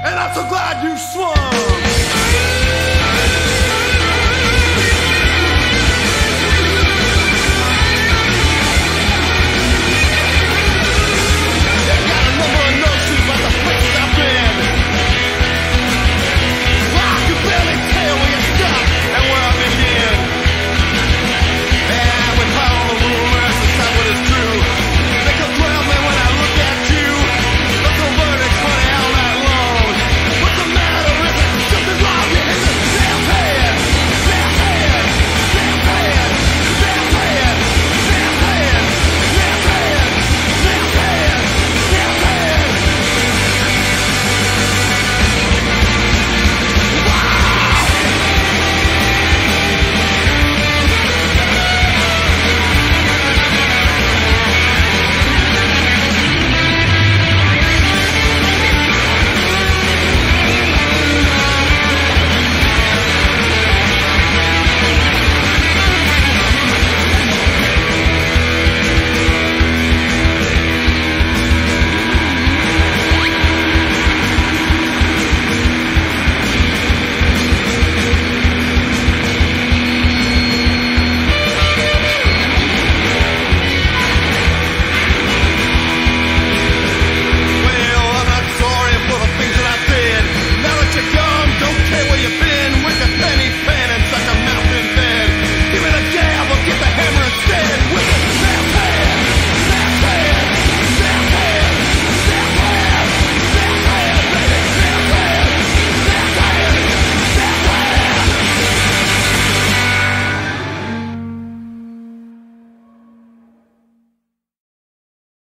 And I'm so glad you swung.